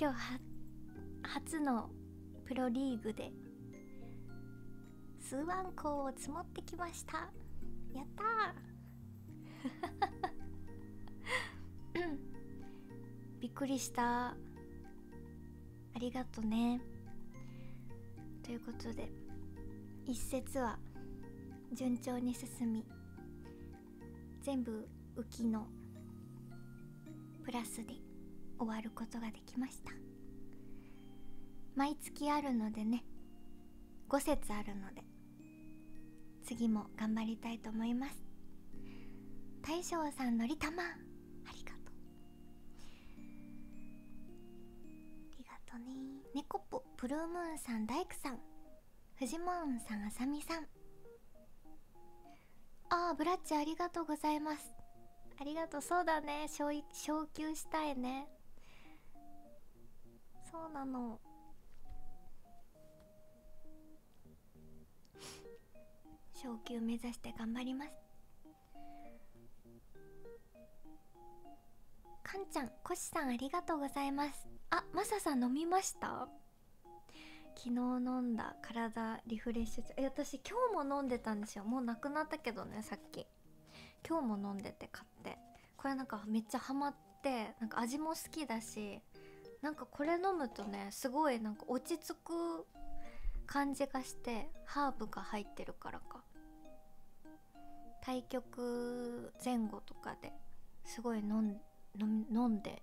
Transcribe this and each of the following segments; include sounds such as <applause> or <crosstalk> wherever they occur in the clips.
今日初のプロリーグでスワンコを積もってきました。やったー。<laughs> びっくりした。ありがとね。ということで一節は順調に進み全部浮きのプラスで終わることができました。毎月あるのでね5節あるので次も頑張りたいと思います。大将さんのりたまありがとう。ありがとうね。猫っぽプルームーンさん大工さん。フジモンさんあさみさん。あーブラッチありがとうございます。ありがとう。そうだね。昇昇級したいね。そうなの。昇級目指して頑張ります。かんちゃんこしさんありがとうございます。あマサさん飲みました？昨日飲んだ体リフレッシュえ私今日も飲んでたんですよ。もうなくなったけどねさっき。今日も飲んでて買って。これなんかめっちゃハマってなんか味も好きだしなんかこれ飲むとねすごいなんか落ち着く感じがしてハーブが入ってるからか。対局前後とかですごい飲ん飲んで。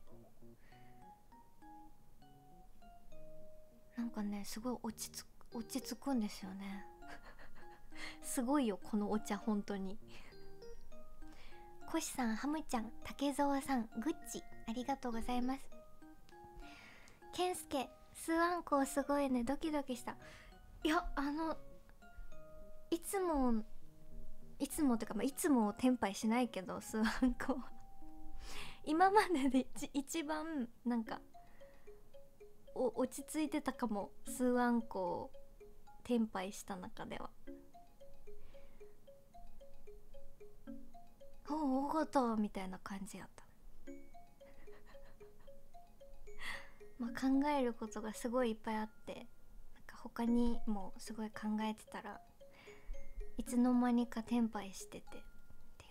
なんかねすごい落ち着落ち着くんですよね。<laughs> すごいよこのお茶本当に。コシさんハムちゃん竹蔵さんグッチありがとうございます。ケンスケスワンコすごいね。ドキドキした。いやあのいつもいつもってか、まあ、いつもテンパイしないけどスワンコ <laughs> 今までで一番なんかお落ち着いてたかも。スワンコをテンパイした中では。おおおことみたいな感じやった。まあ考えることがすごいいっぱいあってなんか他にもすごい考えてたらいつの間にかテンパイしててってい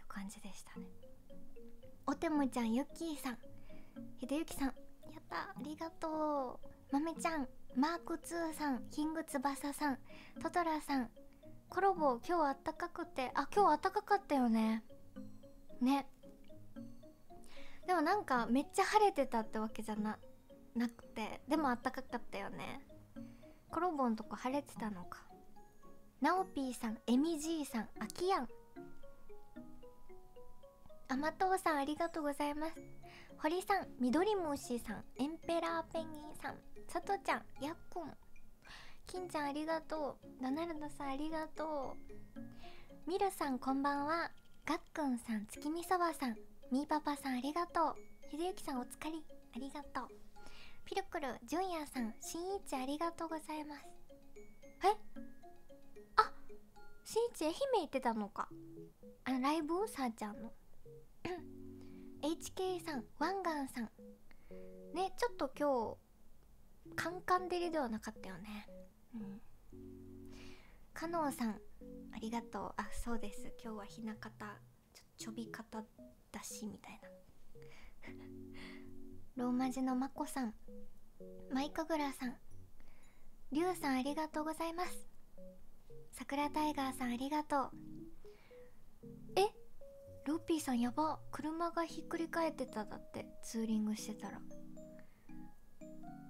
う感じでしたね。おてもちゃんゆっきーさん。ひでゆきさん。やった。ありがとう。まめちゃん。マーク2さん。キングツバサさん。トトラさん。コロボ今日あったかくて。あ今日あったかかったよね。ね。でもなんかめっちゃ晴れてたってわけじゃななくてでもあったかかったよね。コロボんとこ晴れてたのか。ナオピーさんエミジーさんアキヤン。アマトウさんありがとうございます。堀さんミドリムシさんエンペラーペンギンさん。さとちゃんやっくん。金ちゃんありがとう。ドナルドさんありがとう。ミルさんこんばんは。がっくんさん月見そばさん。みーパパさんありがとう。ひでゆきさんお疲れ。ありがとう。ピルクルジュンヤさんしんいちありがとうございます。え？あしんいち愛媛行ってたのか。あのライブさーちゃんの。<coughs> HK さんワンガンさん。ねちょっと今日カンカン照りではなかったよね。うん。カノンさんありがとう。あそうです。今日はひな形ちょちょび方だしみたいな。ローマ字のまこさんマイカグラさんリュウさんありがとうございます。桜タイガーさんありがとう。え？ロッピーさんやば。車がひっくり返ってただってツーリングしてたら。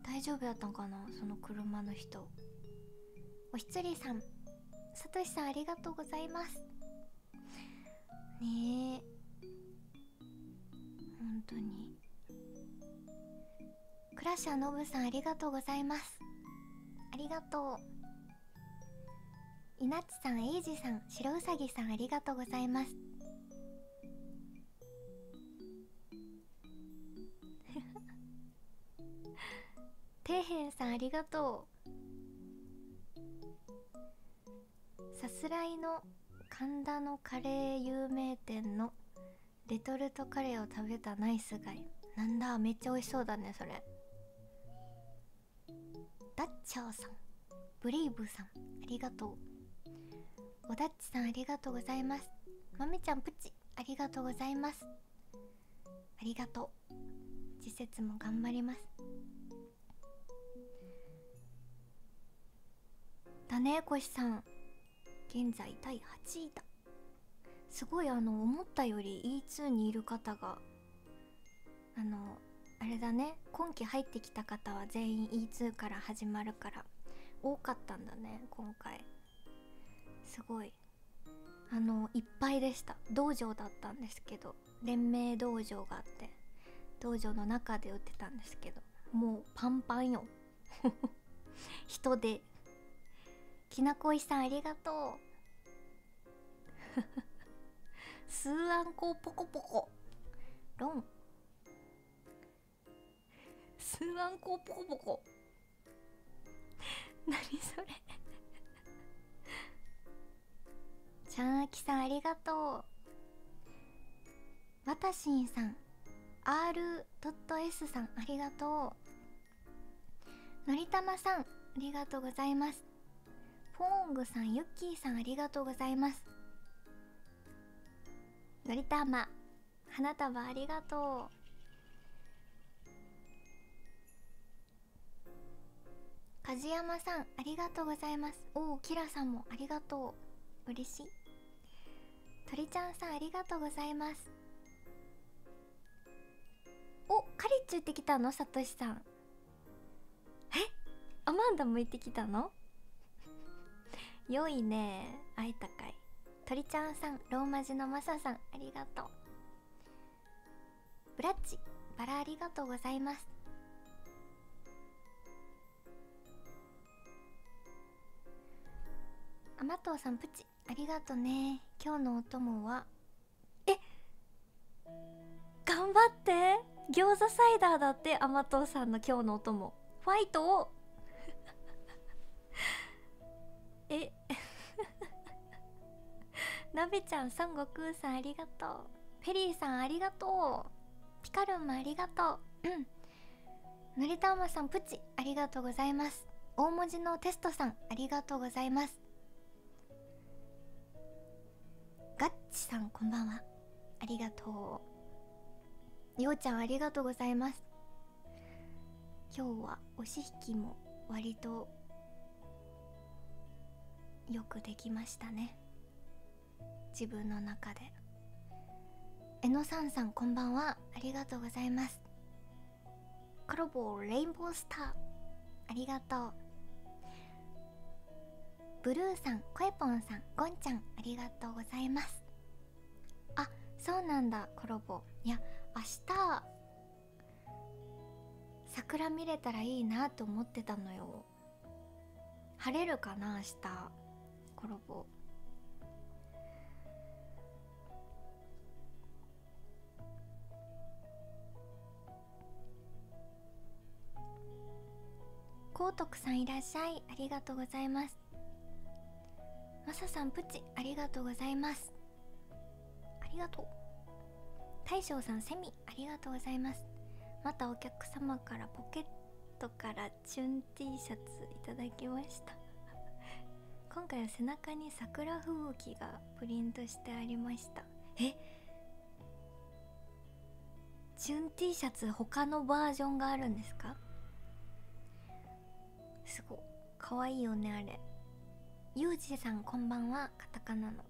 大丈夫やったんかな？その車の人。おひつりさんさとしさんありがとうございます。ねえ。本当に。ラッシャーのぶさんありがとうございます。ありがとう。いなちさんエイジさん白うさぎさんありがとうございます。底辺さんありがとう。さすらいの神田のカレー有名店のレトルトカレーを食べたナイスガイ。なんだめっちゃ美味しそうだねそれ。ッチャーさん。ブレイブさん。ありがとう。おだっちさんありがとうございます。まめちゃんプチ。ありがとうございます。ありがとう。次節も頑張ります。だねこしさん。現在第8位だ。すごいあの思ったより E2 にいる方があのあれだね。今期入ってきた方は全員 E2 から始まるから。多かったんだね今回。すごい。あのいっぱいでした。道場だったんですけど。連盟道場があって。道場の中で売ってたんですけど。もうパンパンよ。<laughs> 人で。きなこいさんありがとう。<laughs> スーアンコポコポコ。ロン。スーアンコポコポコ。<laughs> 何それ。ちゃんあきさんありがとう。わたしんさん R.S さんありがとう。のりたまさんありがとうございます。フォーングさんユッキーさんありがとうございます。のりたま花束ありがとう。梶山さんありがとうございます。おおキラさんもありがとう。嬉しい。鳥ちゃんさんありがとうございます。おカリッチ行ってきたの？さとしさん。え？アマンダも行ってきたの？良いね。会いたかい。鳥ちゃんさんローマ字のマサさんありがとう。ブラッチバラありがとうございます。甘党さんプチ。ありがとね。今日のお供は。え頑張って。餃子サイダーだって。甘党さんの今日のお供。ファイトを。<laughs> え。<laughs> なべちゃん孫悟空さんありがとう。ペリーさんありがとう。ピカルンもありがとう。うん。のりたまさんプチ。ありがとうございます。大文字のテストさんありがとうございます。ガッチさんこんばんは。ありがとう。ようちゃんありがとうございます。今日は押し引きも割とよくできましたね。自分の中で。えのさんさんこんばんは。ありがとうございます。コロボレインボースター。ありがとう。ブルーさん、コエポンさん、ゴンちゃん、ありがとうございます。あ、そうなんだ、コロボ。いや、明日、桜見れたらいいなと思ってたのよ。晴れるかな、明日、コロボ。高徳さんいらっしゃいありがとうございますマサさんプチありがとうございます。ありがとう。大将さんセミありがとうございます。またお客様からポケットからチュン T シャツいただきました。<laughs> 今回は背中に桜吹雪がプリントしてありました。え？チュン T シャツ他のバージョンがあるんですか？すごい。かわいいよねあれ。ゆうじさんこんばんは。カタカナの。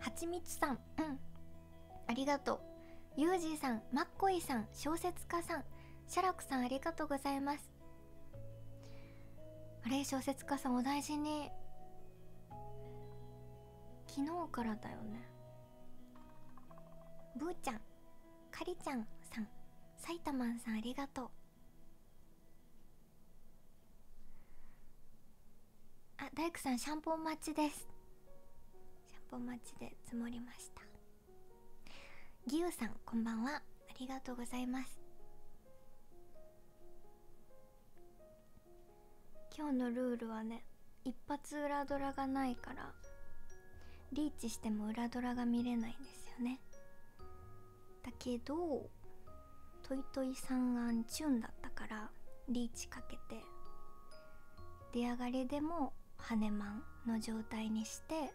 はちみつさん。うん。ありがとう。ゆうじさんマッコイさん。小説家さん。シャラクさんありがとうございます。あれ小説家さんお大事に。昨日からだよね。ブーちゃんかりちゃんさん。埼玉さんありがとう。大工さんシャンポン待ちです。シャンポン待ちで積もりました。ギュウさんこんばんは。ありがとうございます。今日のルールはね一発裏ドラがないからリーチしても裏ドラが見れないんですよね。だけどトイトイ三安チュンだったからリーチかけて出上がりでも羽マンの状態にして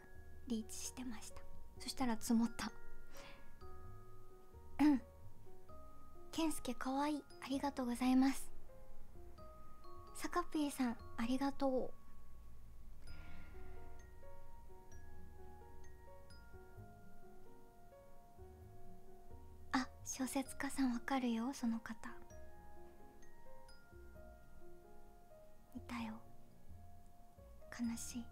リーチしてました。そしたら積もった。うん。健介かわい。いありがとうございます。さかぴーさんありがとう。あ小説家さんわかるよその方。悲しい。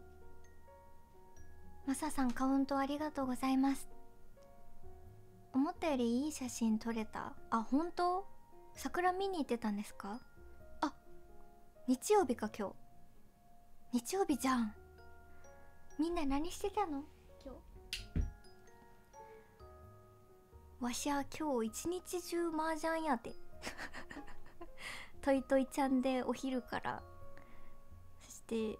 マサさんカウントありがとうございます。思ったよりいい写真撮れた。あ本当？桜見に行ってたんですか？あ日曜日か今日。日曜日じゃん。みんな何してたの？今日。わしは今日一日中麻雀やで <laughs> トイトイちゃんでお昼から。そして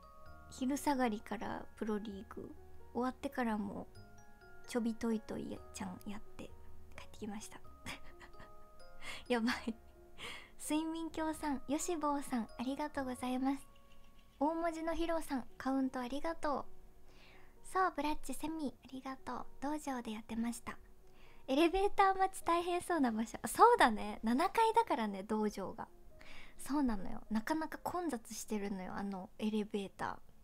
昼下がりからプロリーグ終わってからもちょびトイトイちゃんやって帰ってきました。<laughs> やばい。睡眠郷さんよしぼうさんありがとうございます。大文字のヒロさんカウントありがとう。そうブラッチセミありがとう。道場でやってました。エレベーター待ち大変そうな場所。そうだね。7階だからね道場が。そうなのよ。なかなか混雑してるのよあのエレベーター。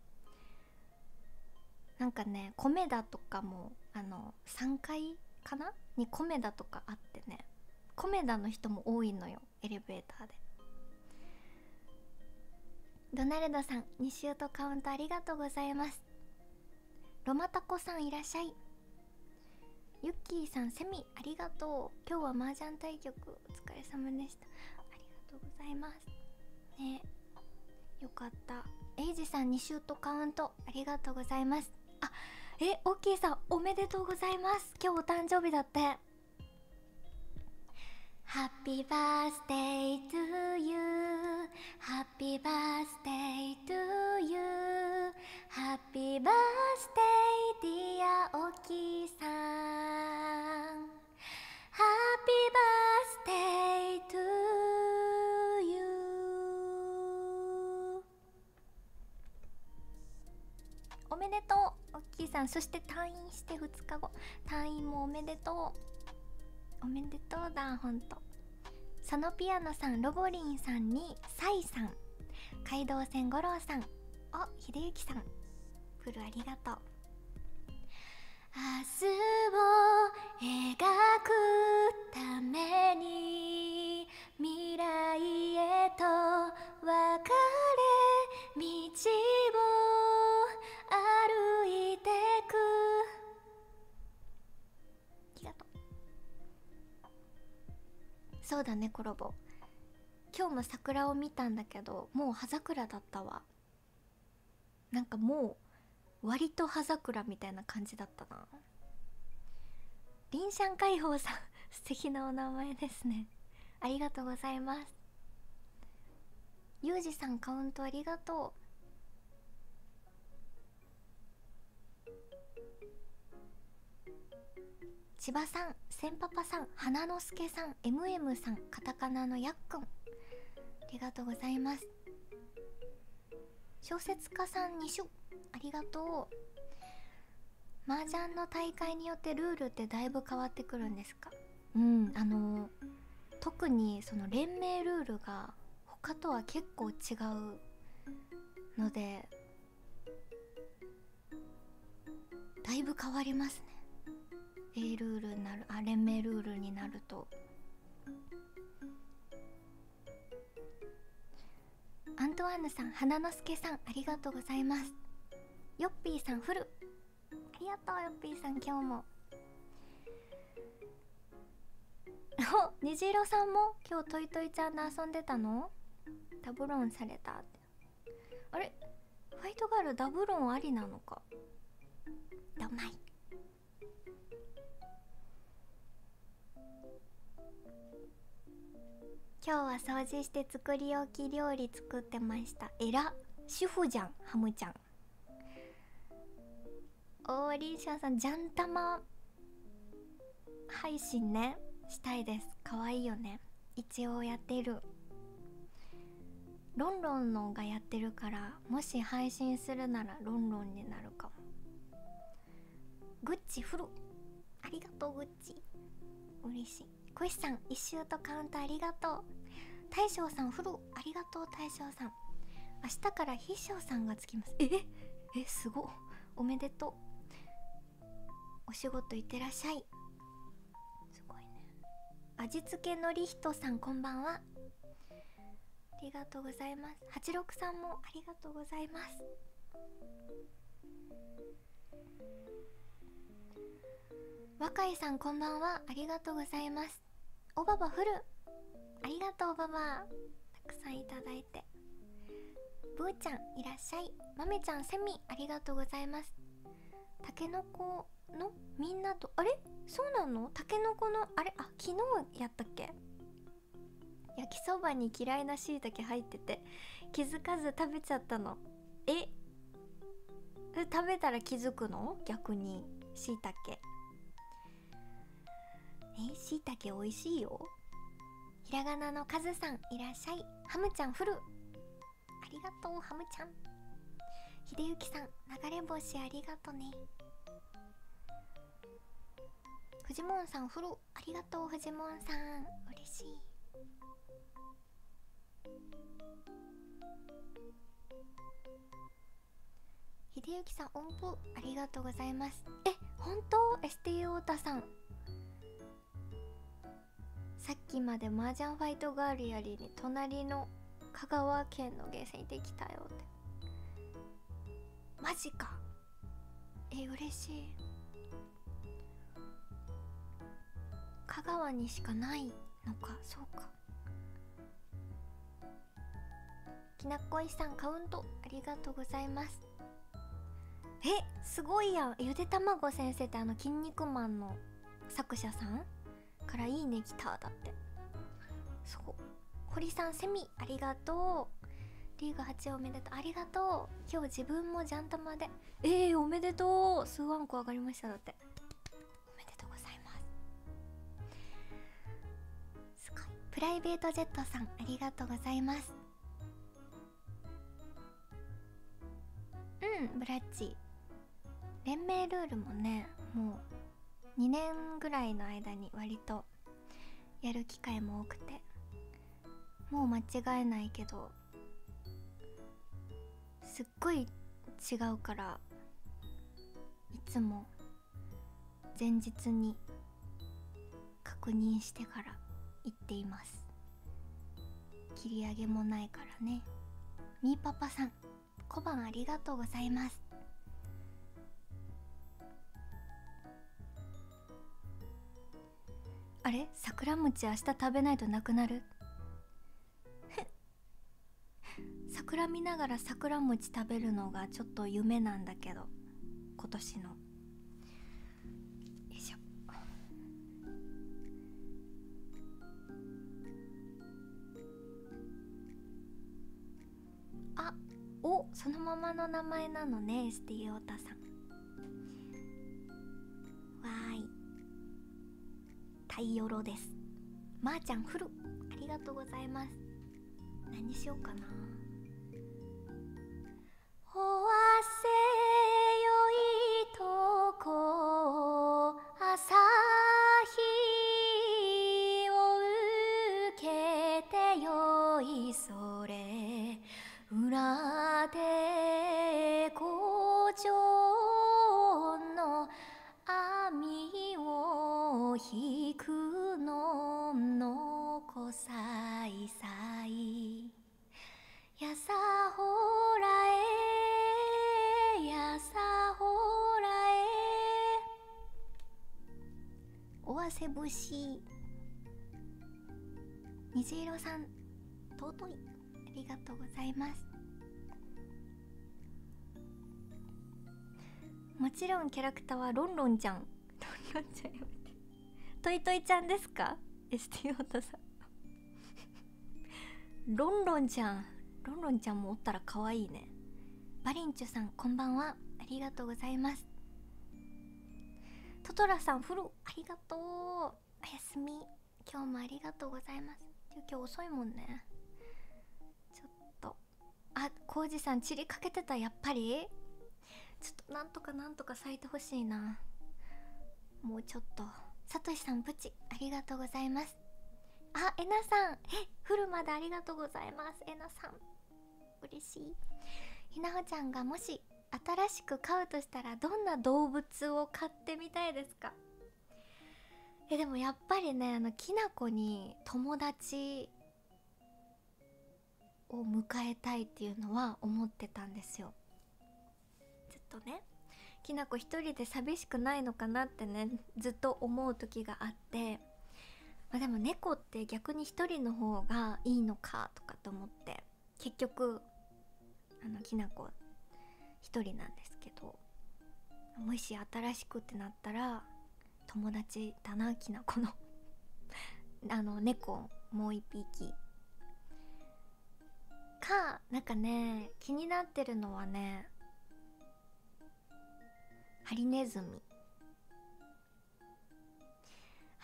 なんかね米田とかもあの3階かな？に米田とかあってね米田の人も多いのよエレベーターで。ドナルドさん2週とカウントありがとうございます。ロマタコさんいらっしゃい。ユッキーさんセミありがとう。今日は麻雀対局お疲れ様でした。ありがとうございます。ねよかった。エイジさん2週とカウントありがとうございます。あえオッキーさんおめでとうございます。今日お誕生日だって。Happy birthday to you happy birthday to you happy birthday dear オッキーさん happy birthday to youおめでとうオッキーさんそして退院して2日後。退院もおめでとう。おめでとうだほんと。そのピアノさんロボリンさんにサイさん。街道線五郎さんお秀幸さん。フルありがとう。明日を描くために未来へと分かれ道を歩いてく。ありがとう。そうだねコラボ。今日も桜を見たんだけどもう葉桜だったわ。なんかもう割と葉桜みたいな感じだったな。リンシャン解放さん <laughs> 素敵なお名前ですね。ありがとうございます。ユージさんカウントありがとう。千葉さん、千パパさん、花之助さん、MM さん、カタカナのやっくん。ありがとうございます。小説家さん2種ありがとう。麻雀の大会によってルールってだいぶ変わってくるんですか？うんあの特にその連盟ルールが他とは結構違うのでだいぶ変わりますね。A ルールになるあ連盟ルールになると。アントワーヌさん花之助さんありがとうございます。ヨッピーさんフル。ありがとうヨッピーさん今日も。お虹色さんも今日トイトイちゃんで遊んでたの？ダブロンされた。ってあれ？ファイトガールダブロンありなのか？どまい今日は掃除して作り置き料理作ってました。えら主婦じゃん。ハムちゃん。おーりんしゃんさんジャンタマ配信ね。したいです。かわいいよね。一応やってる。ロンロンのがやってるからもし配信するならロンロンになるかも。グッチフル。ありがとうグッチ。嬉しい。コシさん一周とカウントありがとう。大将さんフルありがとう大将さん。明日から必勝さんがつきます。ええすごおめでとう。お仕事いってらっしゃい。すごいね。味付けのりひとさんこんばんは。ありがとうございます。86さんもありがとうございます。若いさんこんばんは。ありがとうございます。おばばフルありがとうおばば。たくさんいただいて。ぶーちゃんいらっしゃい。まめちゃんセミありがとうございます。たけのこのみんなとあれ？そうなの？たけのこのあれ？あ昨日やったっけ？焼きそばに嫌いなしいたけ入ってて気づかず食べちゃったの。え？食べたら気づくの？逆にしいたけえしいたけ美味しいよ。ひらがなのカズさんいらっしゃい。ハムちゃんフル。ありがとうハムちゃん。ひでゆきさん流れ星ありがとね。フジモンさんフル。ありがとうフジモンさん。嬉しい。ひでゆきさん音符。ありがとうございます。え本当？ST 太田さん。さっきまで麻雀ファイトガールやりに隣の香川県のゲーセン行ってきたよって。マジか。え嬉しい。香川にしかないのか。そうか。きなこいさんカウントありがとうございます。えすごいやん。ゆでたまご先生ってあの「筋肉マン」の作者さん？からいいね来ただって。そう。堀さんセミありがとう。リーグ8おめでとうありがとう。今日自分もジャンタマで。えー、おめでとう。数ワンコ上がりましただって。おめでとうございます。すごい。プライベートジェットさんありがとうございます。うんブラッチ。連盟ルールもねもう2年ぐらいの間に割とやる機会も多くてもう間違えないけどすっごい違うからいつも前日に確認してから行っています。切り上げもないからね。みーパパさん小判ありがとうございます。あれ？桜餅明日食べないとなくなる？<laughs> 桜見ながら桜餅食べるのがちょっと夢なんだけど今年の。よいしょ。あおそのままの名前なのね ST 太田さん。わーい。太陽です。まー、あ、ちゃんフル。ありがとうございます。何しようかな。おわせよいとこ朝日を受けてよいそれ。裏で古城の網を引のさいさいやさほらえやさほらえおわせ節虹色さん尊い。ありがとうございます。もちろんキャラクターはロンロンちゃん。ロンロンちゃんやめて。トイトイちゃんですか？ST オトさん。ロンロンちゃんロンロンちゃんもおったら可愛いね。バリンチュさんこんばんは。ありがとうございます。トトラさんフルありがとう。おやすみ。今日もありがとうございます。今日遅いもんね。ちょっと。浩二さん散りかけてたやっぱり？ちょっとなんとかなんとか咲いてほしいな。もうちょっと。さとしさんプチありがとうございます。あえなさん。えフルまでありがとうございます。えなさん。嬉しい。ひなほちゃんがもし新しく飼うとしたらどんな動物を飼ってみたいですか？えでもやっぱりねあのきなこに友達を迎えたいっていうのは思ってたんですよ。ずっとねきなこ一人で寂しくないのかなってねずっと思う時があって。まあ、でも猫って逆に一人の方がいいのかとかと思って結局あのきなこ一人なんですけどもし新しくってなったら友達だなきなこの <laughs> あの猫もう一匹。かなんかね気になってるのはねハリネズミ。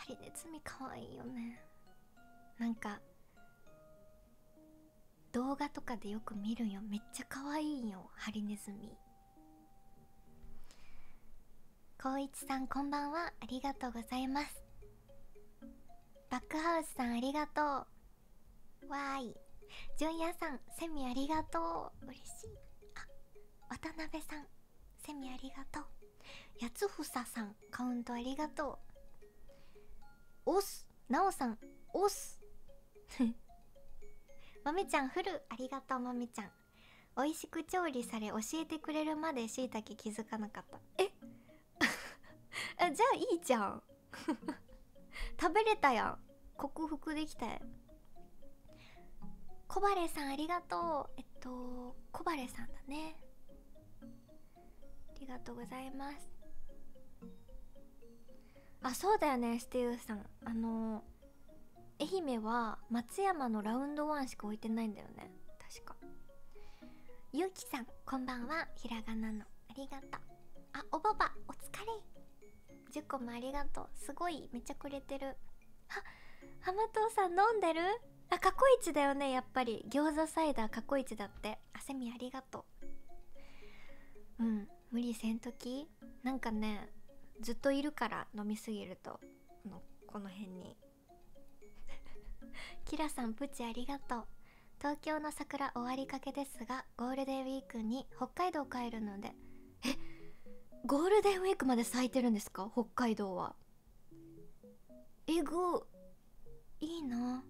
ハリネズミかわいよね。なんか動画とかでよく見るよ。めっちゃ可愛いよ。ハリネズミ。光一さんこんばんは。ありがとうございます。バックハウスさんありがとう。わーい。純也さんセミありがとう。嬉しい。あ渡辺さんセミありがとう。やつふささんカウントありがとう。おすなおさんおす。<laughs> まめちゃんフルありがとうまめちゃん。美味しく調理され教えてくれるまでしいたけ気づかなかった。え？<laughs> あじゃあいいじゃん。<laughs> 食べれたやん。克服できたよ小バさんありがとう。えっと小バさんだね。ありがとうございます。あそうだよねスティーさん。あの愛媛は松山のラウンドワンしか置いてないんだよね。確か。ゆうきさんこんばんは。ひらがなの。ありがとう。あおばばお疲れ。10個もありがとう。すごいめっちゃくれてる。あ浜藤さん飲んでる？あ過去一だよねやっぱり。餃子サイダー過去一だって。あせみありがとう。うん無理せんとき？なんかねずっといるから飲みすぎるとのこの辺に。<laughs> キラさんプチありがとう。東京の桜終わりかけですがゴールデンウィークに北海道帰るので。え？ゴールデンウィークまで咲いてるんですか？北海道は。えぐ。いいな。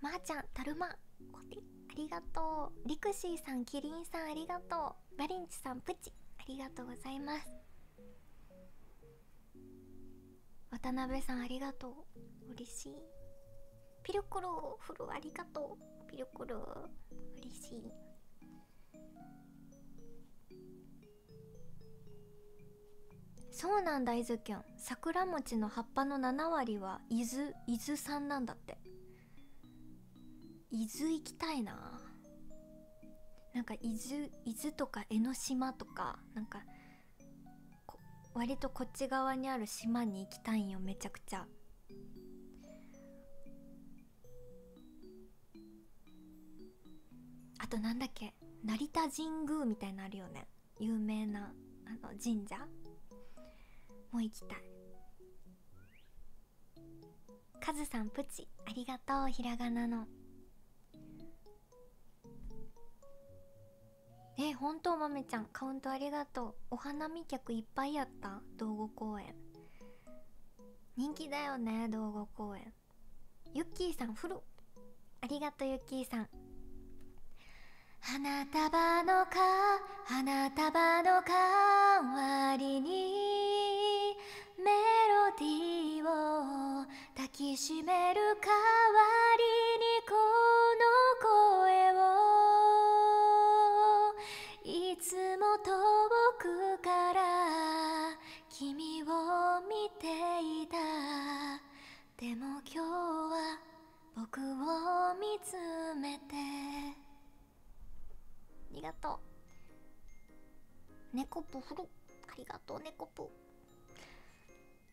まー、あ、ちゃんたるま。こてありがとう。リクシーさんキリンさんありがとう。バリンチさんプチありがとうございます。渡辺さんありがとう。嬉しい。ピルクルフルありがとう。ピルクル嬉しい。そうなんだ伊豆きょん桜餅の葉っぱの7割は伊豆伊豆産なんだって。伊豆行きたいな。なんか伊豆伊豆とか江ノ島とかなんか割とこっち側にある島に行きたいんよめちゃくちゃ。あとなんだっけ成田神宮みたいなのあるよね。有名なあの神社。もう行きたい。カズさんプチ。ありがとうひらがなの。え本当まめちゃんカウントありがとう。お花見客いっぱいやった。道後公園。人気だよね道後公園。ユッキーさんフル。ありがとうユッキーさん。花束のか花束の代わりにメロディーを抱きしめる代わりにこの声。くから君を見ていた。でも今日は僕を見つめて。ありがとう。猫プフルありがとう猫プ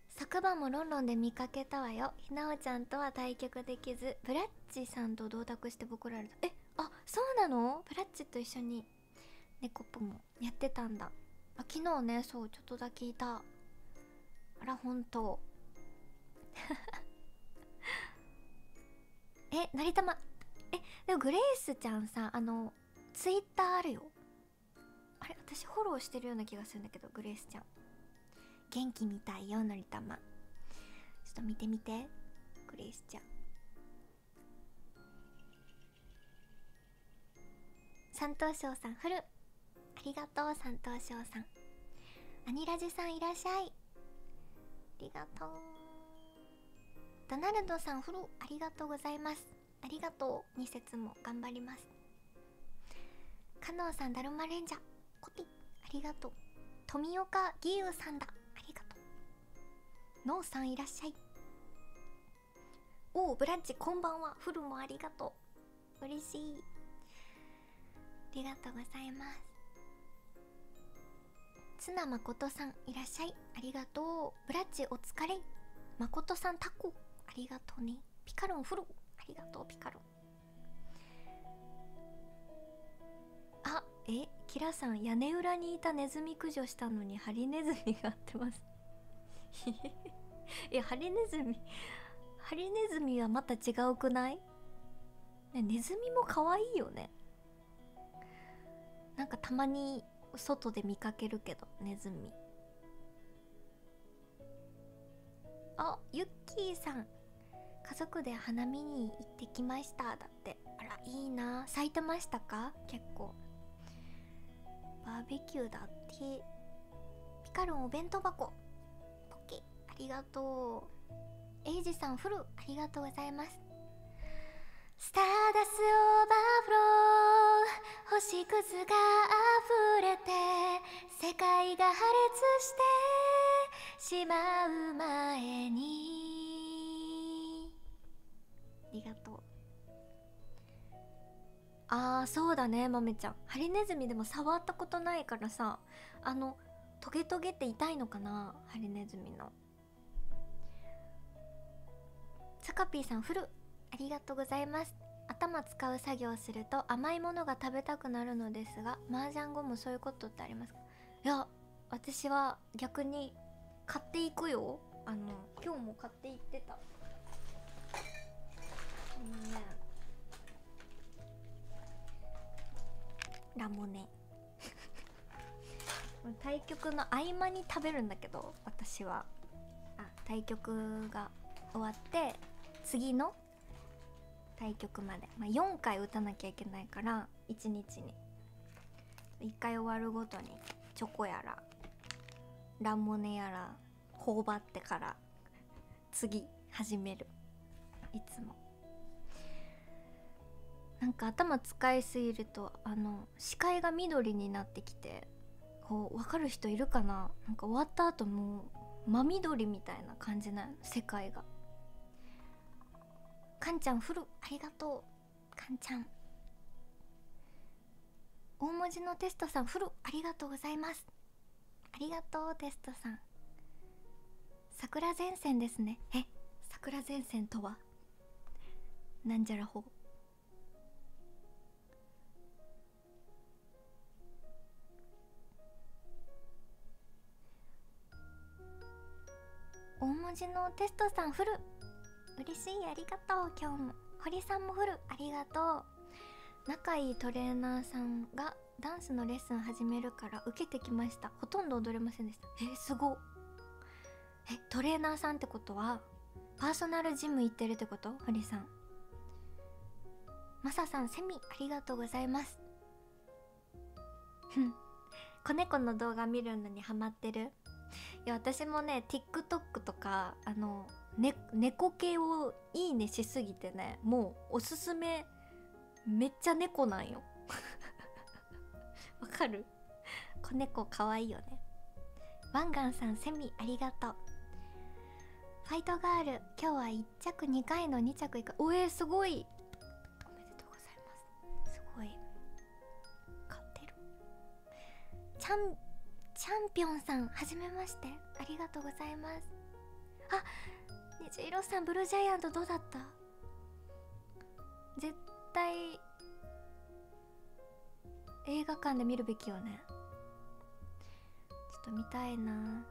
昨晩もロンロンで見かけたわよ。ひなおちゃんとは対局できずブラッチさんと同卓してボコられた。えあそうなの？ブラッチと一緒に猫っぽもやってたんだ。あ昨日ねそうちょっとだけいた。あら本当。<laughs> え成玉。えでもグレイスちゃんさあのツイッターあるよ。あれ私フォローしてるような気がするんだけどグレイスちゃん。元気みたいよのりたまちょっと見てみてグレイスちゃん。三等賞さんフル。ありがとう三等賞さん。アニラジさんいらっしゃい。ありがとう。ドナルドさんフルありがとうございます。ありがとう。2節も頑張ります。カノンさんだるまレンジャー。コピありがとう。富岡義勇さんだ。ありがとう。ノーさんいらっしゃい。おおブランチこんばんは。フルもありがとう。嬉しい。ありがとうございます。ツナマコトさんいらっしゃい。ありがとう。ブラッチお疲れ。まことさんタコ。ありがとうね。ピカロンフルありがとうピカロン。あえキラさん屋根裏にいたネズミ駆除したのにハリネズミが合ってます。いやハリネズミハリネズミはまた違うくない？ねネズミも可愛いよね。なんかたまに外で見かけるけどネズミ。あユッキーさん。家族で花見に行ってきました。だって。あらいいな。咲いてましたか？結構。バーベキューだって。ピカロンお弁当箱。ポッケ。ありがとう。エイジさんフル。ありがとうございます。スターダスオーバーフロー星屑が溢れて世界が破裂してしまう前に。ありがとうあーそうだね豆ちゃん。ハリネズミでも触ったことないからさ。あのトゲトゲって痛いのかな？ハリネズミの。サカピーさんフル。ありがとうございます。頭使う作業をすると甘いものが食べたくなるのですが麻雀後もそういうことってありますか？いや私は逆に買っていくよ。あの今日も買っていってた。ねラムネ。<laughs> 対局の合間に食べるんだけど私は。あ対局が終わって次の対局まで、まあ、4回打たなきゃいけないから1日に。1回終わるごとにチョコやらラムネやら頬張ってから次始める。いつも。なんか頭使いすぎるとあの視界が緑になってきてこう分かる人いるかな？なんか終わった後もう真緑みたいな感じなの世界が。んちゃんフルありがとう。かんちゃん。大文字のテストさんフルありがとうございます。ありがとうテストさん。桜前線ですね。え桜前線とは？なんじゃらほう。大文字のテストさんフル。嬉しいありがとう。今日も。堀さんもフルありがとう。仲いいトレーナーさんがダンスのレッスン始めるから受けてきました。ほとんど踊れませんでした。えすごえトレーナーさんってことはパーソナルジム行ってるってこと？堀さん。マサさんセミありがとうございます。ふん。子猫の動画見るのにハマってる？いや私もね TikTok とかあの、ね、猫系をいいねしすぎてねもうおすすめめっちゃ猫なんよ。<laughs> わかる？子猫かわいいよね。ワンガンさんセミありがとう。ファイトガール今日は1着2回の2着以下おえー、すごい。おめでとうございます。すごい。勝ってる。チャンチャンピオンさんはじめまして。ありがとうございます。あ虹色さんブルージャイアントどうだった？絶対映画館で見るべきよね。ちょっと見たいな。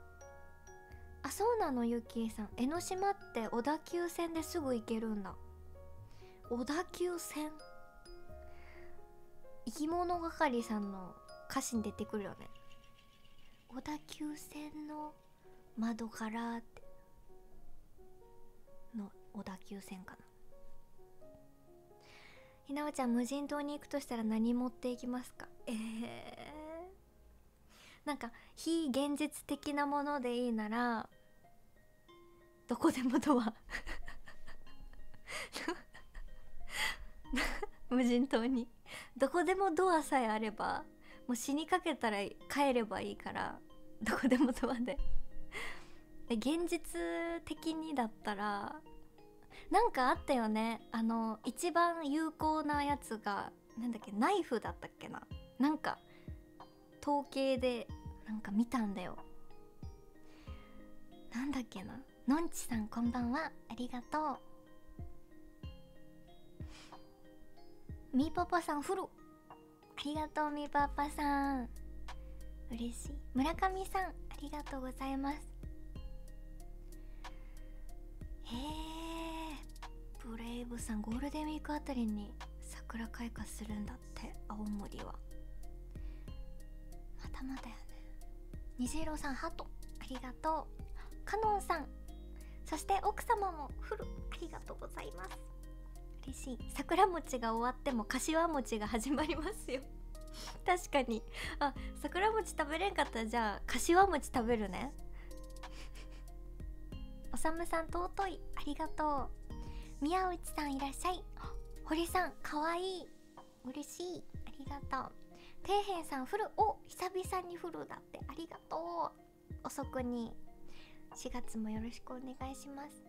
あそうなの？ゆきーさん。江ノ島って小田急線ですぐ行けるんだ。小田急線？生き物係さんの歌詞に出てくるよね。小田急線の窓からって。小田急線かな。ひなわちゃん無人島に行くとしたら何持っていきますか？ええー、なんか非現実的なものでいいならどこでもドア。<laughs> 無人島に。どこでもドアさえあればもう死にかけたら帰ればいいからどこでもドアで現実的にだったらなんかあったよね。あの一番有効なやつがなんだっけナイフだったっけな。なんか統計でなんか見たんだよ。なんだっけな。のんちさんこんばんは。ありがとう。みーパパさんフル。ありがとうみーパパさん。嬉しい。村上さんありがとうございます。へえブレイブさんゴールデンウィークあたりに桜開花するんだって青森は。またまたやね。虹色さんハートありがとう。かのんさん。そして奥様もフルありがとうございます。嬉しい。桜餅が終わっても柏餅が始まりますよ。<laughs> 確かに。あ桜餅食べれんかったらじゃあ柏餅食べるね。<laughs> おさむさん尊い。ありがとう宮内さんいらっしゃい。堀さんかわい。い嬉しい。ありがとう。底辺さんフル。お久々にフルだって。ありがとう。遅くに。4月もよろしくお願いします。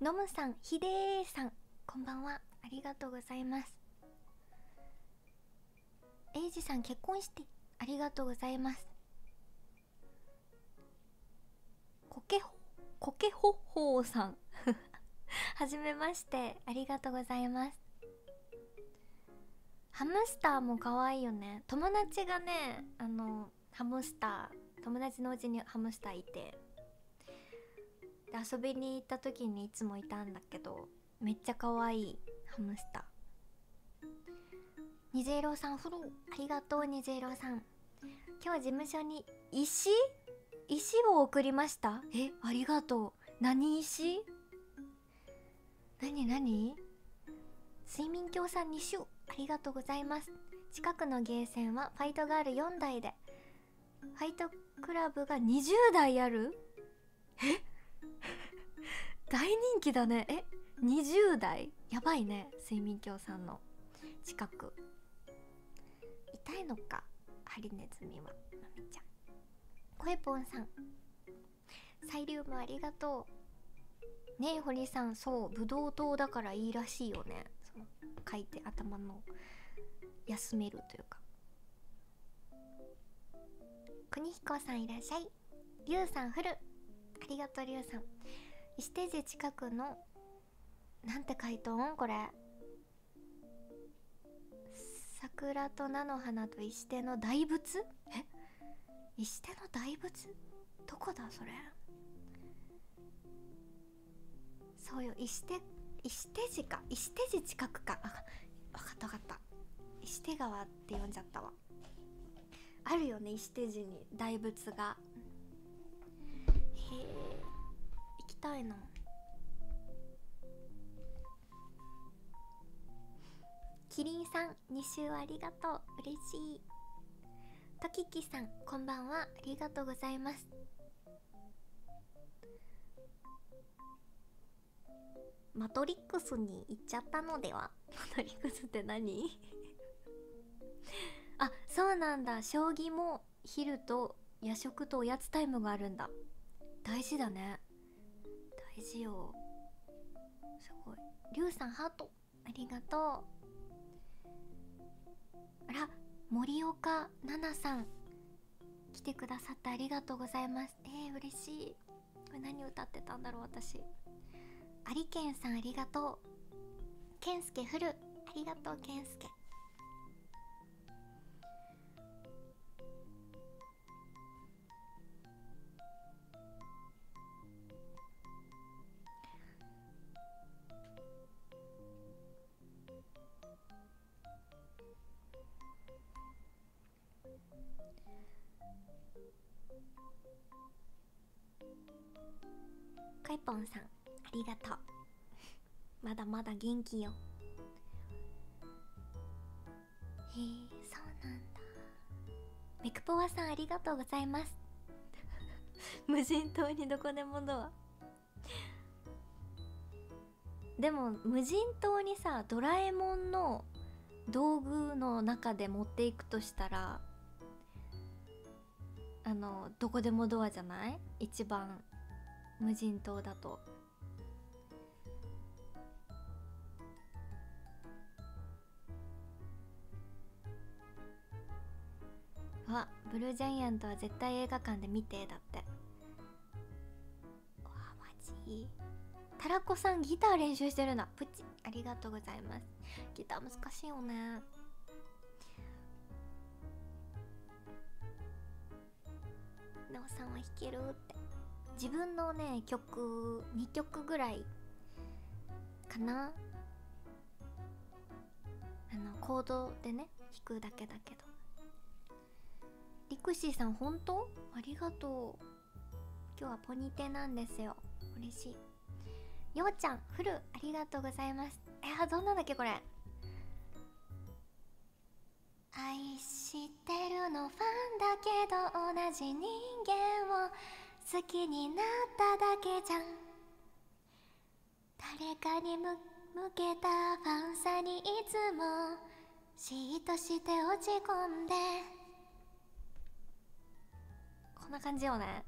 のむさんひでーさんこんばんは。ありがとうございます。えいじさん結婚してありがとうございます。こけほこけほほうさん。<laughs> はじめましてありがとうございます。ハムスターも可愛いよね。友達がねあのハムスター友達のうちにハムスターいて。で遊びに行った時にいつもいたんだけどめっちゃ可愛いハムスター。ニゼロさんフローありがとうニゼロさん。今日事務所に石？石を送りました？えありがとう。何石？何何？睡眠郷さん2週ありがとうございます。近くのゲーセンはファイトガール4台で。ファイトクラブが20台ある？え？大人気だね。え？20代やばいね。睡眠郷さんの。近く痛いのか？ハリネズミは。まみちゃん。声ぽんさん。サイリウムありがとう。ねえ堀さんそうブドウ糖だからいいらしいよね。その書いて頭の休めるというか。国彦さんいらっしゃい。りゅうさんフル。ありがとうりゅうさん。石手寺近くのなんて書いとん？これ。桜と菜の花と石手の大仏？え？石手の大仏？どこだそれ？そうよ石手石手寺か。石手寺近くか。あ分かった分かった。石手川って呼んじゃったわ。あるよね石手寺に大仏が。へえ行きたいな。キリンさん2週ありがとう。嬉しい。トキキさんこんばんは。ありがとうございます。マトリックスに行っちゃったのでは？マトリックスって何？あそうなんだ。将棋も昼と夜食とおやつタイムがあるんだ。大事だね。大事よ。すごい。りゅうさんハート。ありがとう。あら森岡奈々さん来てくださってありがとうございます。えー、嬉しい。これ何歌ってたんだろう私。ありけんさんありがとう。けんすけふるありがとうけんすけかいぽんさんありがとう。まだまだ元気よ。へえそうなんだ。メクポワさんありがとうございます。<laughs> 無人島にどこでもドア。でも無人島にさドラえもんの道具の中で持っていくとしたらあのどこでもドアじゃない？一番無人島だと。あブルージャイアントは絶対映画館で見てだって。わあマジ？タラコさんギター練習してるな。プチありがとうございます。ギター難しいよね。なおさんは弾けるって。自分のね曲2曲ぐらいかな。あのコードでね弾くだけだけど。リクシーさん本当？ありがとう。今日はポニテなんですよ。嬉しい。ようちゃんフル。ありがとうございます。えー、どんなんだっけこれ？愛してるのファンだけど同じ人間を好きになっただけじゃん。誰かに向けたファンさにいつも嫉妬して落ち込んで。こんな感じよね。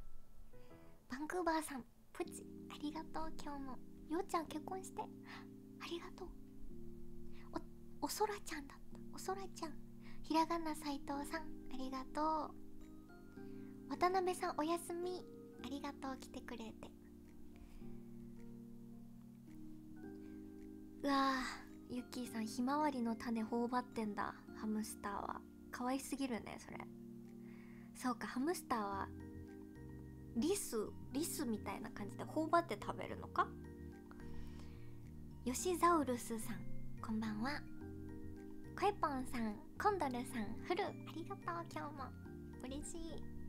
バンクーバーさんプチありがとう今日も。ようちゃん結婚して。ありがとう。おおそらちゃんだった。おそらちゃん。ひらがな斎藤さんありがとう。渡辺さんおやすみ。ありがとう来てくれて。うわーゆっきーさんひまわりの種頬張ってんだ。ハムスターは。可愛すぎるねそれ。そうかハムスターはリスリスみたいな感じで頬張って食べるのか？ヨシザウルスさんこんばんは。コエポンさんコンドルさんフルありがとう今日も。嬉しい。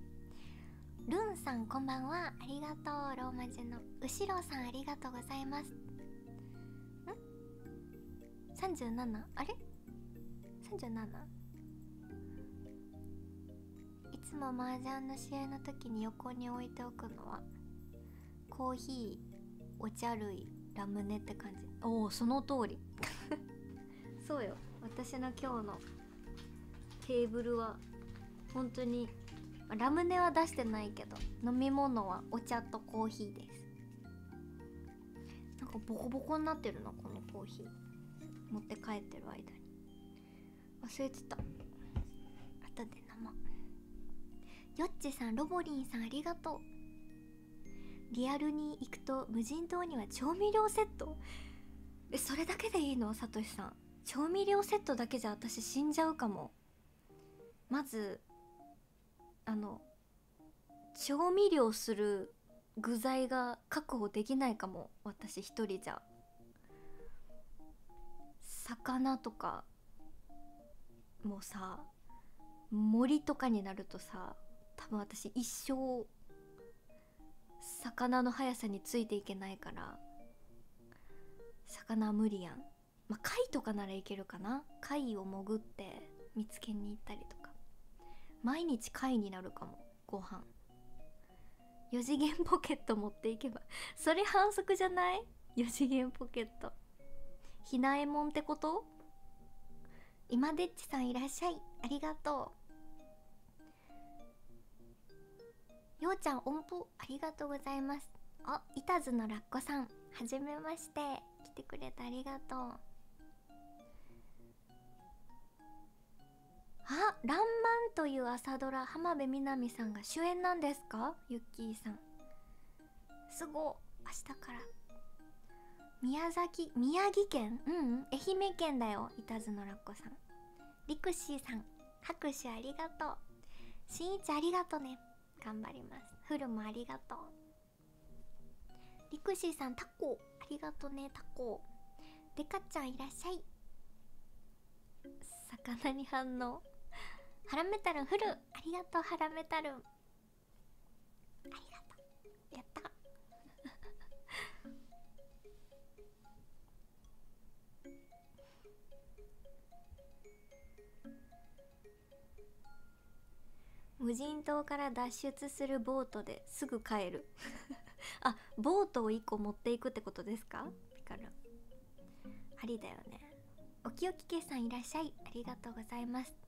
ルンさんこんばんはありがとうローマ字の後ろさんありがとうございますん ?37? あれ ?37? いつも麻雀の試合の時に横に置いておくのはコーヒーお茶類ラムネって感じおおその通り <laughs> そうよ私の今日のテーブルは本当にラムネは出してないけど飲み物はお茶とコーヒーです。なんかボコボコになってるなこのコーヒー。持って帰ってる間に。忘れてた。後で飲もうよっちさんロボリンさんありがとう。リアルに行くと無人島には調味料セット。えそれだけでいいの？さとしさん。調味料セットだけじゃ私死んじゃうかも。まずあの調味料する具材が確保できないかも私一人じゃ。魚とかもさ森とかになるとさ多分私一生魚の速さについていけないから魚は無理やん。まあ貝とかならいけるかな。貝を潜って見つけに行ったりとか。毎日貝になるかもご飯。4次元ポケット持っていけば。<laughs> それ反則じゃない ?4 次元ポケット。ひなえもんってこと？今でっちさんいらっしゃい。ありがとう。ようちゃん音符ありがとうございます。あいたずのラッコさん。はじめまして。来てくれてありがとう「らんまん」という朝ドラ浜辺美波さんが主演なんですか？ゆっきーさん。すご明日から。宮崎宮城県？うん、うん、愛媛県だよ。いたずのらっこさん。リクシーさん。拍手ありがとう。しんいちありがとね。頑張ります。フルもありがとう。リクシーさんタコ。ありがとねタコ。デカちゃんいらっしゃい。魚に反応。ハラメタルフル。ありがとうハラメタル。ありがとう。やった。<laughs> 無人島から脱出するボートですぐ帰る。<laughs> あボートを1個持っていくってことですか？ピカル。ありだよね。おきおきけさんいらっしゃい。ありがとうございます。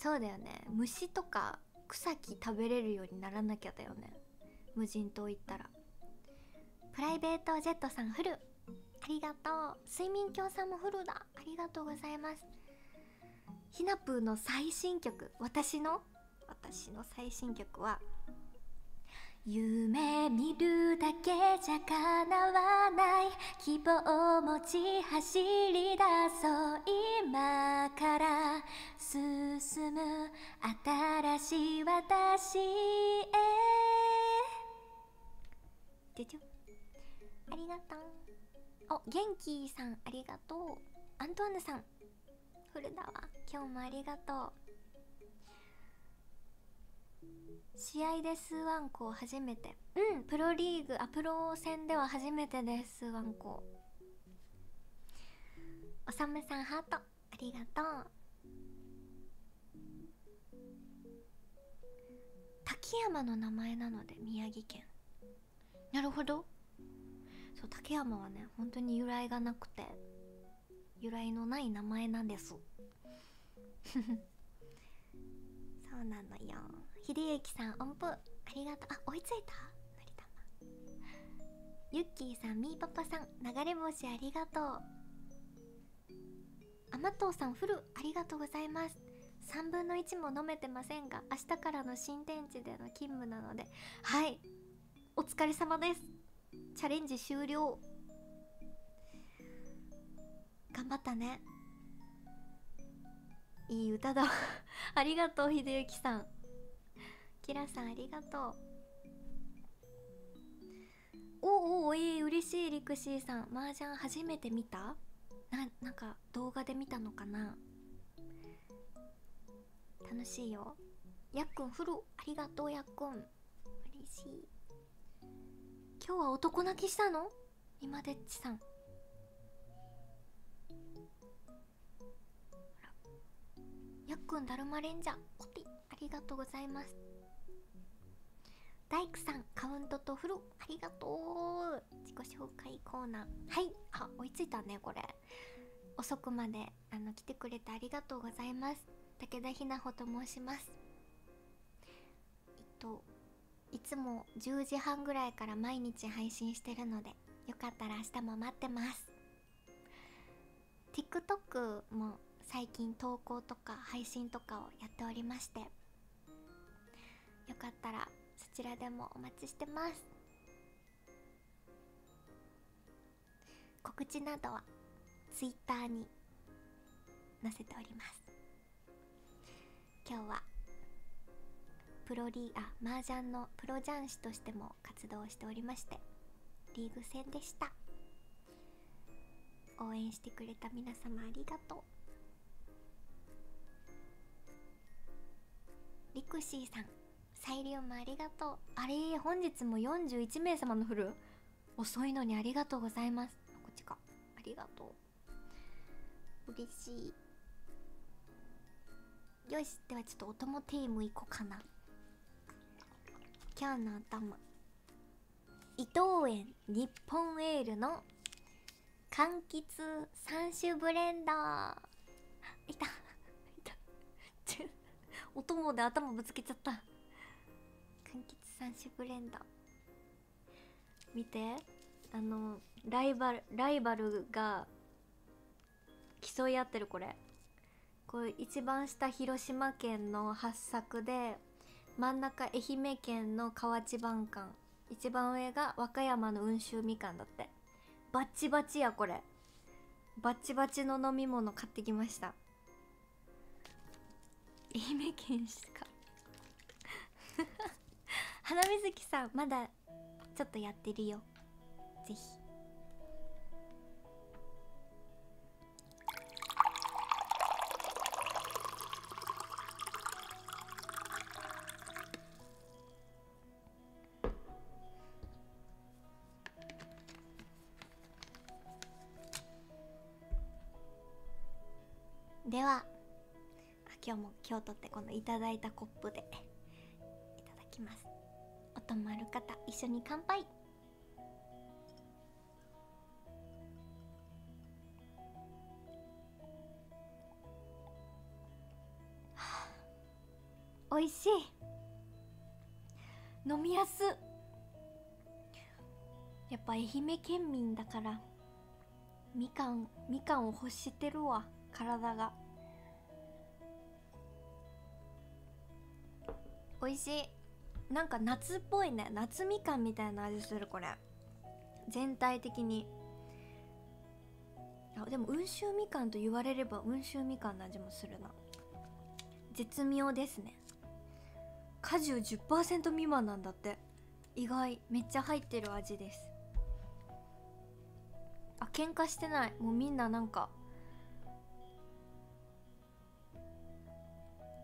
そうだよね。虫とか草木食べれるようにならなきゃだよね。無人島行ったら。プライベートジェットさんフル。ありがとう。睡眠鏡さんもフルだ。ありがとうございます。ひなぷーの最新曲。私の？私の最新曲は夢見るだけじゃ叶わない希望を持ち走り出そう今から進む新しい私へ。でちょ？ありがとう。お元気さんありがとう。アントワーヌさん。フルだわ今日もありがとう。試合でスーワンコ。初めて。うん。プロリーグ。あプロ戦では初めてですスーワンコ。おさむさんハート。ありがとう。滝山の名前なので宮城県。なるほど。そう竹山はね本当に由来がなくて由来のない名前なんです。<laughs> そうなのよ秀幸さん音符。ありがとう。あ追いついた？のりた。まゆっきーさんみーパパさん。流れ星ありがとう。あまとうさんフルありがとうございます。3分の1も飲めてませんが明日からの新天地での勤務なので。はい。お疲れ様です。チャレンジ終了。頑張ったね。いい歌だ。<laughs> ありがとう秀幸さん。キラさんありがとう。おおえー、嬉しいリクシーさん。麻雀初めて見た？ななんか動画で見たのかな？楽しいよ。やっくんフルありがとうやっくん。嬉しい。今日は男泣きしたの？今でっちさん。やっくんだるまレンジャー。コピありがとうございます。大工さんカウントとフルありがとう。自己紹介コーナー。はい。あ追いついたねこれ。遅くまであの来てくれてありがとうございます。武田ひなほと申します。えっといつも10時半ぐらいから毎日配信してるのでよかったら明日も待ってます。TikTok も最近投稿とか配信とかをやっておりましてよかったらそちらでもお待ちしてます。告知などは Twitter に載せております。今日はプロリーあ麻雀のプロ雀士としても活動しておりましてリーグ戦でした。応援してくれた皆様ありがとう。リクシーさんサイリウムありがとう。あれ本日も41名様のフル？遅いのにありがとうございます。こっちか。ありがとう。嬉しい。よしではちょっとお供テームいこうかな。今日の頭。伊藤園日本エールの柑橘3種ブレンドいた。お供で頭ぶつけちゃった。柑橘三種ブレンド見て。あのライバルライバルが競い合ってるこれ。これ一番下広島県の八作で真ん中愛媛県の河内晩柑一番上が和歌山の温州みかんだって。バッチバチやこれ。バッチバチの飲み物買ってきました。愛媛県しか。花水木さんまだちょっとやってるよ。ぜひ。では今日も今日とってこのいただいたコップでいただきます。おとまる方一緒に乾杯。<sighs> おいしい。飲みやす。やっぱ愛媛県民だから。みかんみかんを欲してるわ。体が。美味しい。なんか夏っぽいね夏みかんみたいな味するこれ。全体的に。あでも温州みかんと言われれば温州みかんの味もするな。絶妙ですね。果汁10%未満なんだって。意外。めっちゃ入ってる味です。あ喧嘩してない。もうみんななんか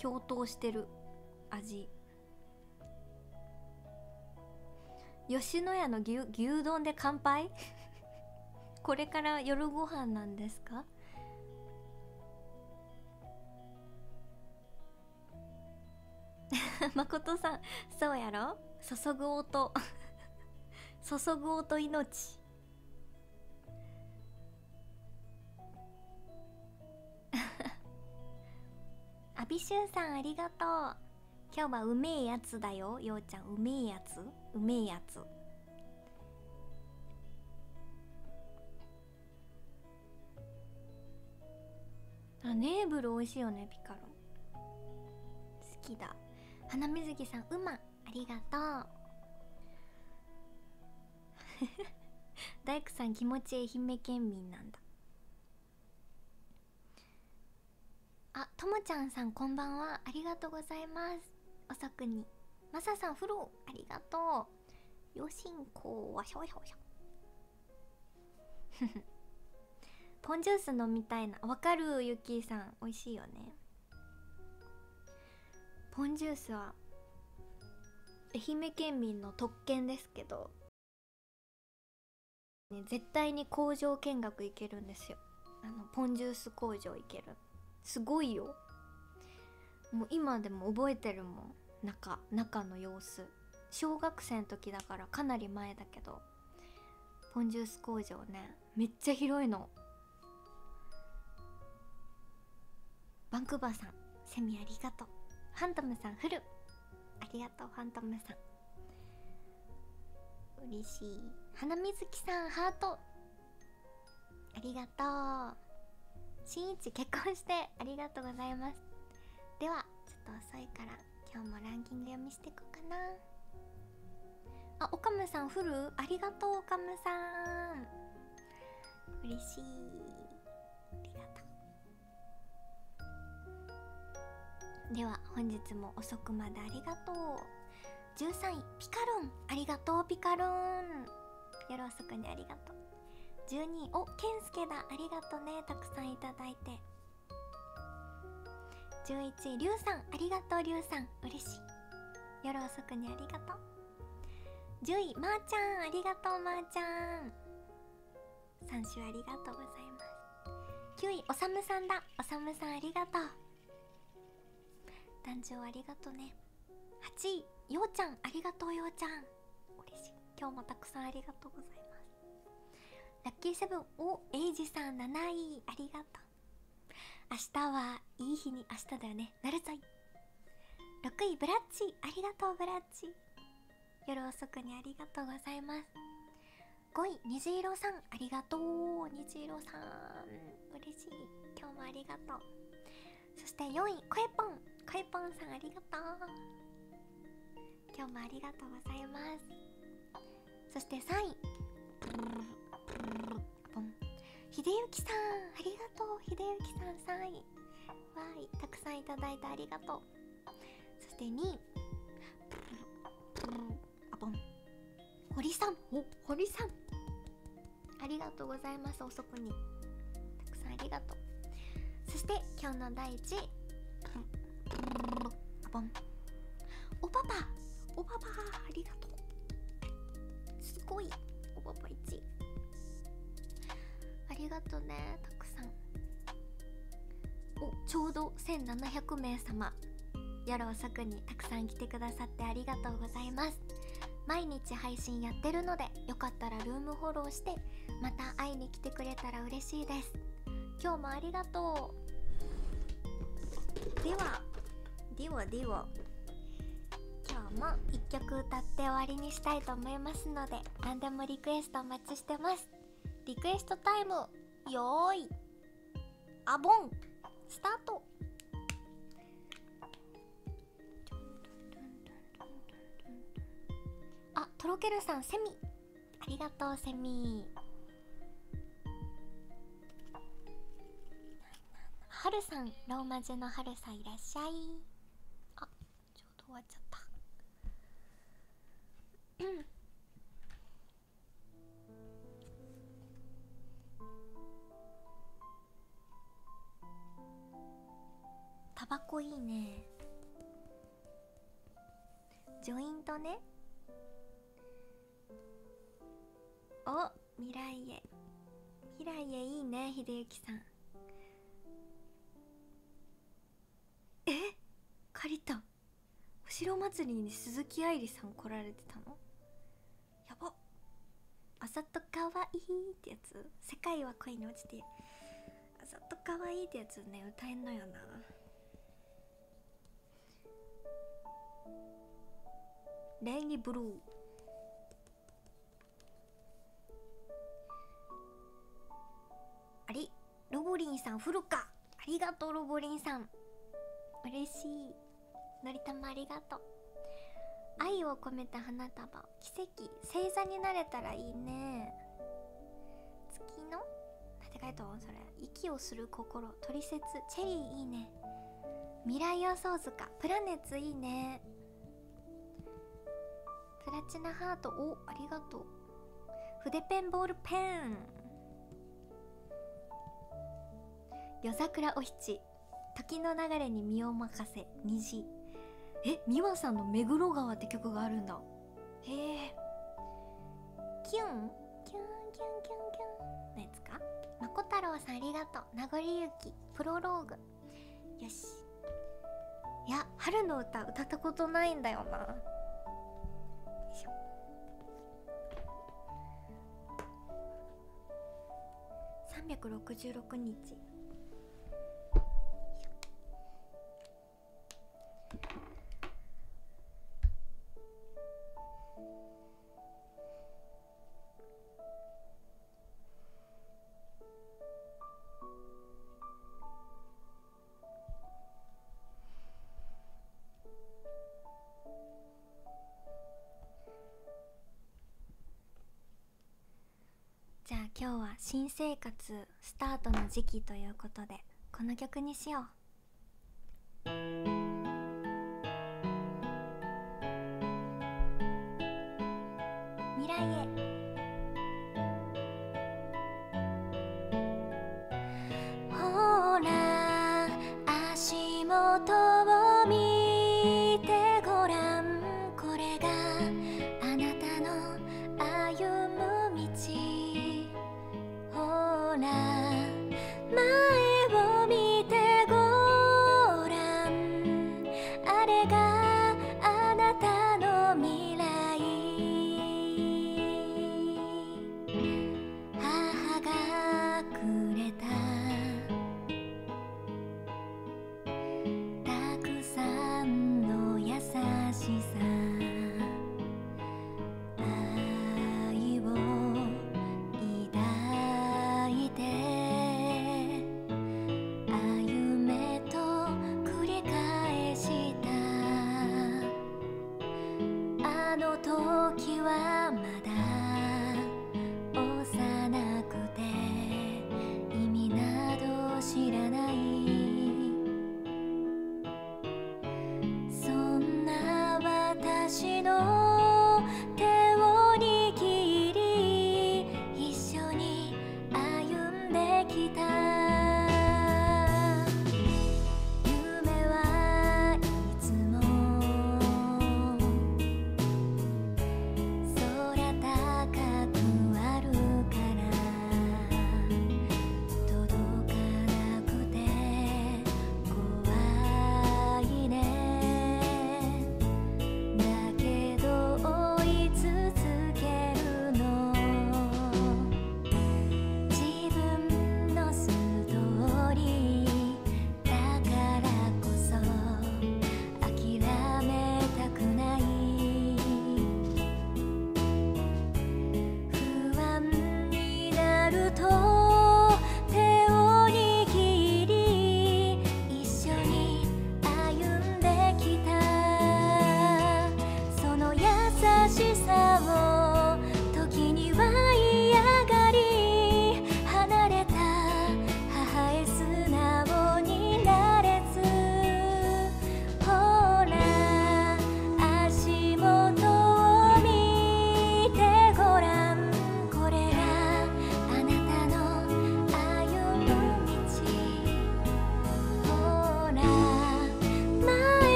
共闘してる味。吉野家の牛牛丼で乾杯？<laughs> これから夜ご飯なんですか？<laughs> 誠さんそうやろ？注ぐ音。<laughs> 注ぐ音命。アビシューさんありがとう。今日はうめえやつだよ。ようちゃんうめえやつ？うめえやつ。あネーブル美味しいよねピカロ。好きだ。花水木さんうまありがとう。<laughs> 大工さん気持ち愛媛県民なんだ。あともちゃんさんこんばんは。ありがとうございます。遅くに。まささんフローありがとう。よしんこわしょわしょわしょポンジュース飲みたいな。わかるゆきーさん。美味しいよね。ポンジュースは愛媛県民の特権ですけど、ね、絶対に工場見学行けるんですよ。あのポンジュース工場行ける。すごいよ。もう今でも覚えてるもん。中中の様子。小学生の時だからかなり前だけど。ポンジュース工場ね。めっちゃ広いの。バンクーバーさんセミありがとう。ファントムさんフル。ありがとうファントムさん。嬉しい。花水木さんハート。ありがとう。しんいち結婚してありがとうございますではちょっと遅いから今日もランキング読みしていこうかな。あオカムさんフル？ありがとうオカムさん。嬉しい。ありがとう。では本日も遅くまでありがとう。13位ピカロン。ありがとうピカロン。夜遅くにありがとう。12位おケンスケだ。ありがとうね。たくさんいただいて。11位リュウさんありがとうリュウさん。嬉しい。夜遅くにありがとう。10位まー、ちゃんありがとうまー、ちゃん。3週ありがとうございます。9位おさむさんだ。おさむさんありがとう。誕生ありがとうね。8位ようちゃんありがとうようちゃん。嬉しい。今日もたくさんありがとうございます。ラッキーセブンおエイジさん7位ありがとう。明日はいい日に明日だよね。なるぞい。6位ブラッチ。ありがとうブラッチ。夜遅くにありがとうございます。5位虹色さん。ありがとう。虹色さん。嬉しい。今日もありがとう。そして4位声ポン。声ポンさんありがとう。今日もありがとうございます。そして3位。ポン秀幸さんありがとう。秀幸さん3位わーいたくさんいただいてありがとう。そして2位あポン堀さん。お堀さん。ありがとうございます。遅くに。たくさんありがとう。そして今日の第一。位あポンおパパおパパありがとう。すごい。りがとねたくさん。おちょうど1700名様。夜遅くにたくさん来てくださってありがとうございます。毎日配信やってるのでよかったらルームフォローしてまた会いに来てくれたら嬉しいです。今日もありがとう。ではではでは。今日も1曲歌って終わりにしたいと思いますので何でもリクエストお待ちしてます。リクエストタイムよーい。あボン。スタート。あとろけるさんセミ。ありがとうセミ。はるさんローマ字のはるさんいらっしゃい。秀幸さん。え？借りたお城祭りに鈴木愛理さん来られてたの？やば。あざとかわいいってやつ。世界は恋に落ちて。あざとかわいいってやつね歌えんのよな。レイニブルー。ロボリンさんフルかありがとうロボリンさん。嬉しい。のりたまありがとう。愛を込めた花束。奇跡。星座になれたらいいね。月の？なんて書いたそれ。息をする心。トリセツ。チェリーいいね。未来予想図か。プラネツいいね。プラチナハート。おありがとう。筆ペンボールペン。夜桜お七。時の流れに身を任せ。虹。え美和さんの「目黒川」って曲があるんだ。へえ。キュン。キュンキュンキュンキュンのやつか。まこ太郎さんありがとう。名残雪プロローグ。よし。いや春の歌歌ったことないんだよな。よいしょ。366日。今日は新生活スタートの時期ということでこの曲にしよう。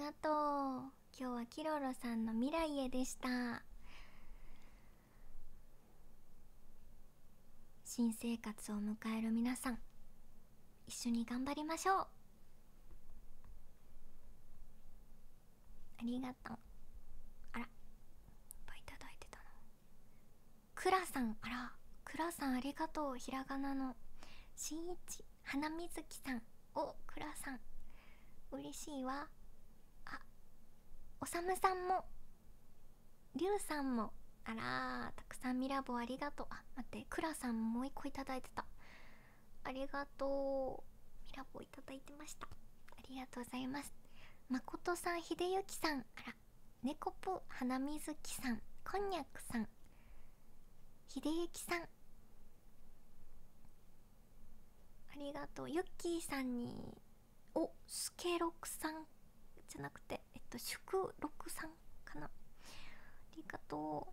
がとう。今日はキロロさんの未来へでした。新生活を迎える皆さん一緒に頑張りましょう。ありがとう。あらいっぱいいただいてたの。くらさんあらくらさんありがとう。ひらがなのしんいち花みずきさん。おくらさん。嬉しいわ。おさむさんもりゅうさんもあらーたくさんミラボありがとう。あ待ってくらさんもう一個いただいてた。ありがとう。ミラボいただいてました。ありがとうございます。まことさんひでゆきさん。あらねこぷ花水木さん。こんにゃくさん。ひでゆきさん。ありがとう。ゆっきーさんにおすけろくさん。じゃなくてと祝六さんかな。ありがと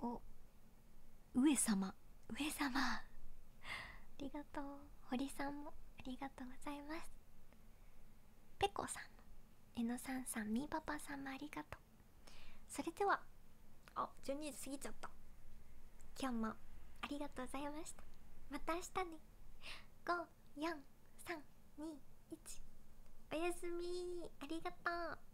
う。お上様。上様。ありがとう。堀さんも。ありがとうございます。ペコさん。もえのさんさんみーパパさんもありがとう。それでは。あ12時過ぎちゃった。今日も。ありがとうございました。また明日ね。54321おやすみ。ありがとう。